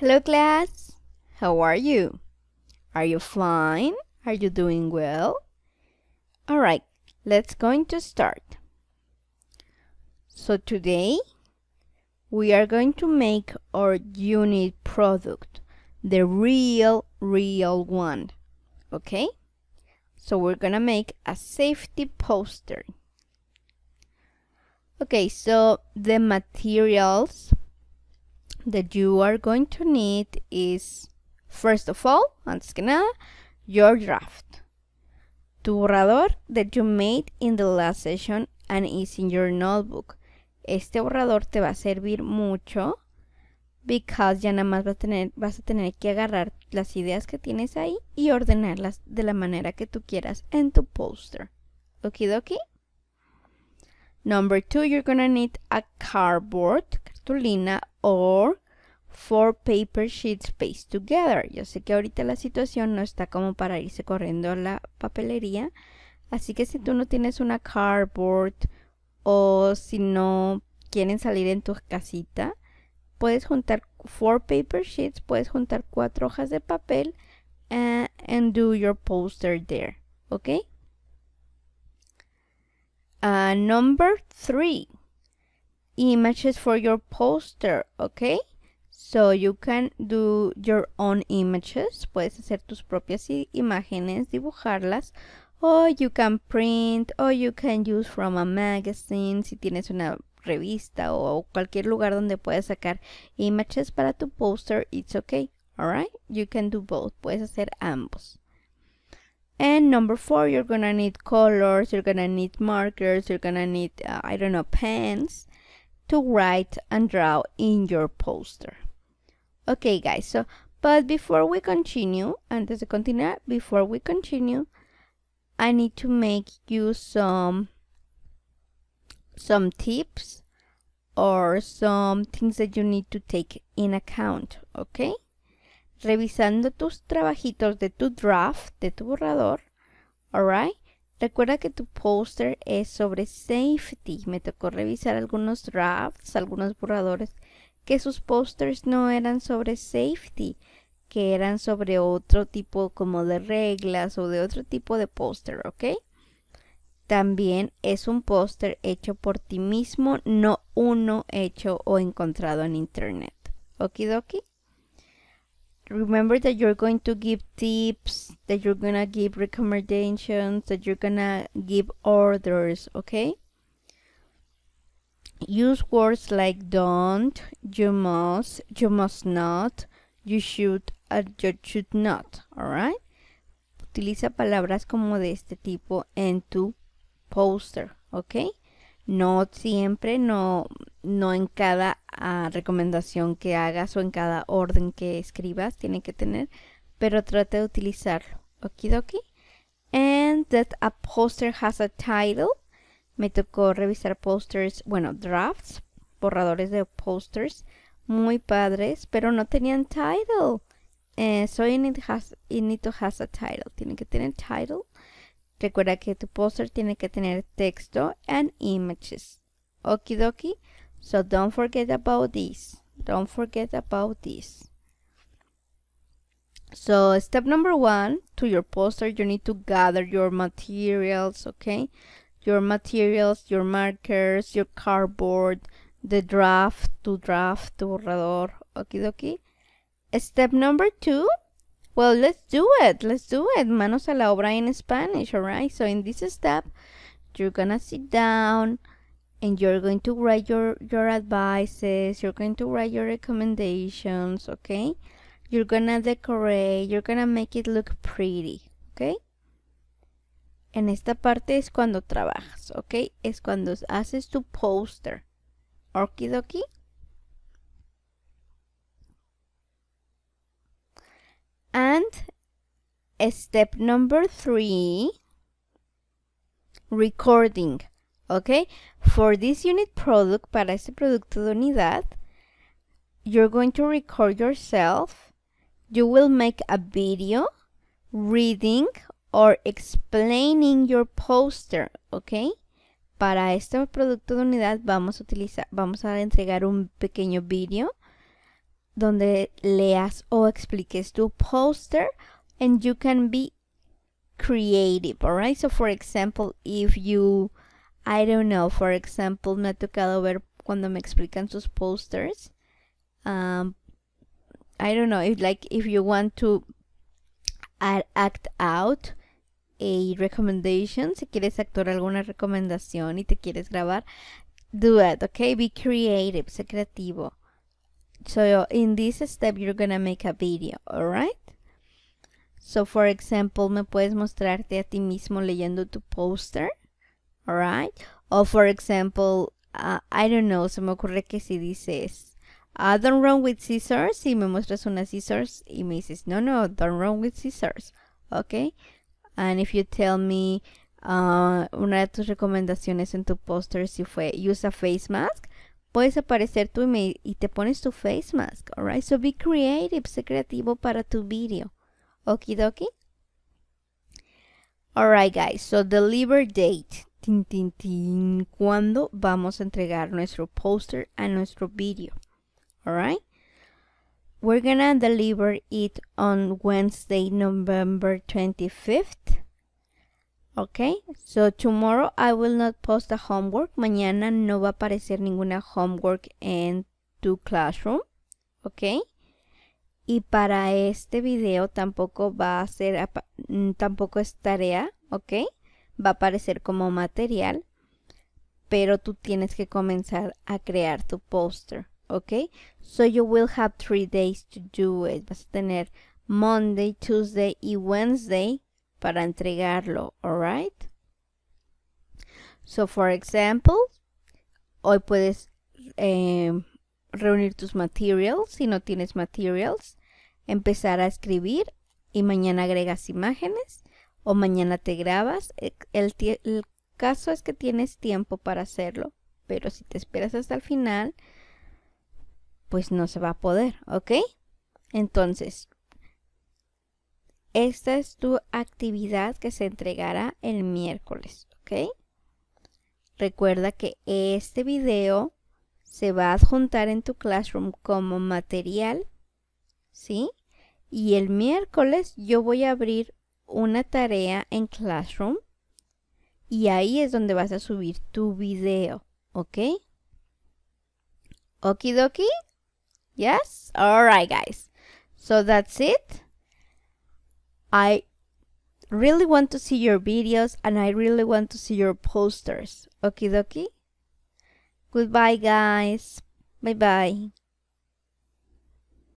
Hello class, how are you? Are you fine? Are you doing well? Alright, let's going to start. So today we are going to make our unit product, the real, real one. Okay? So we're gonna make a safety poster. Okay, so the materials that you are going to need is, first of all, antes que nada, your draft. Tu borrador that you made in the last session and is in your notebook. Este borrador te va a servir mucho because ya nada más vas a tener, que agarrar las ideas que tienes ahí y ordenarlas de la manera que tú quieras en tu poster. Okidoki? Number two, you're gonna need a cardboard, cartulina, or four paper sheets pasted together. Yo sé que ahorita la situación no está como para irse corriendo a la papelería, así que si tú no tienes una cardboard o si no quieren salir en tu casita, puedes juntar four paper sheets, puedes juntar cuatro hojas de papel uh, and do your poster there, okay? Uh, number three, images for your poster, okay? So you can do your own images, puedes hacer tus propias imágenes, dibujarlas, or you can print, or you can use from a magazine, si tienes una revista o cualquier lugar donde puedes sacar images para tu poster, it's okay, alright? You can do both, puedes hacer ambos. And number four, you're gonna need colors, you're gonna need markers, you're gonna need, uh, I don't know, pens to write and draw in your poster. Okay, guys, so, but before we continue, antes de continuar, before we continue, I need to make you some, some tips or some things that you need to take in account, okay? revisando tus trabajitos de tu draft, de tu borrador, alright? Recuerda que tu poster es sobre safety. Me tocó revisar algunos drafts, algunos borradores, que sus posters no eran sobre safety, que eran sobre otro tipo como de reglas o de otro tipo de póster, ¿ok? También es un póster hecho por ti mismo, no uno hecho o encontrado en internet. Okidoki? remember that you're going to give tips, that you're gonna give recommendations, that you're gonna give orders, okay? Use words like don't, you must, you must not, you should, you should not, alright? Utiliza palabras como de este tipo en tu poster, okay? No siempre, no, no en cada uh, recomendación que hagas o en cada orden que escribas tiene que tener, pero trata de utilizarlo. Okidoki. And that a poster has a title. Me tocó revisar posters, bueno, drafts, borradores de posters muy padres, pero no tenían title. Eh, so you need, has, need to has a title. Tiene que tener title. Recuerda que tu poster tiene que tener texto and images. Okidoki. So don't forget about this. Don't forget about this. So step number one, to your poster, you need to gather your materials, okay? Your materials, your markers, your cardboard, the draft, to draft, tu borrador, okidoki. Step number two, well, let's do it. Let's do it. Manos a la obra in Spanish, all right? So in this step, you're gonna sit down and you're going to write your, your advices. You're going to write your recommendations, okay? You're gonna decorate. You're gonna make it look pretty, okay? En esta parte es cuando trabajas, ¿ok? Es cuando haces tu poster. Okidoki. And step number three, recording. ¿ok? For this unit product, para este producto de unidad, you're going to record yourself. You will make a video reading or explaining your poster, ¿ok? Para este producto de unidad vamos a utilizar, vamos a entregar un pequeño video donde leas o expliques tu poster and you can be creative, alright? So for example, if you, I don't know, for example, me ha tocado ver cuando me explican sus posters. Um, I don't know, if like if you want to act out a recommendation, si quieres actuar alguna recomendación y te quieres grabar, do it, okay? Be creative, sé creativo. So in this step, you're gonna make a video, alright? So for example, me puedes mostrarte a ti mismo leyendo tu poster, alright? O for example, uh, I don't know, se me ocurre que si dices, uh, don't run with scissors, y me muestras una scissors y me dices, no, no, don't run with scissors, okay? And if you tell me, uh, una de tus recomendaciones en tu poster si fue use a face mask, puedes aparecer y, me, y te pones tu face mask, alright? So be creative, sé creativo para tu video. Okie dokie. Alright guys, so deliver date. Tin, tin, tin. ¿Cuándo vamos a entregar nuestro poster a nuestro video? Alright. We're gonna deliver it on Wednesday, November 25th. Okay, so tomorrow I will not post a homework. Mañana no va a aparecer ninguna homework en tu classroom. Okay. Y para este video tampoco va a ser, mm, tampoco es tarea, ¿ok? Va a aparecer como material, pero tú tienes que comenzar a crear tu póster, ¿ok? So you will have three days to do it. Vas a tener Monday, Tuesday y Wednesday para entregarlo, alright? So for example, hoy puedes eh, reunir tus materials si no tienes materials empezar a escribir y mañana agregas imágenes o mañana te grabas. E, el, caso es que tienes tiempo para hacerlo, pero si te esperas hasta el final, pues no se va a poder, ¿ok? Entonces, esta es tu actividad que se entregará el miércoles, ¿ok? Recuerda que este video se va a adjuntar en tu Classroom como material, ¿sí? Y el miércoles yo voy a abrir una tarea en Classroom y ahí es donde vas a subir tu video, ¿ok? Okidoki? Yes? Alright guys. So that's it. I really want to see your videos and I really want to see your posters. Okidoki? Goodbye guys. Bye bye.